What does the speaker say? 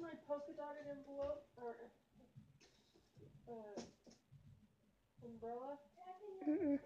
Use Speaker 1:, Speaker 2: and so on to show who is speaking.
Speaker 1: my polka dotted envelope or uh, umbrella?
Speaker 2: Mm-mm.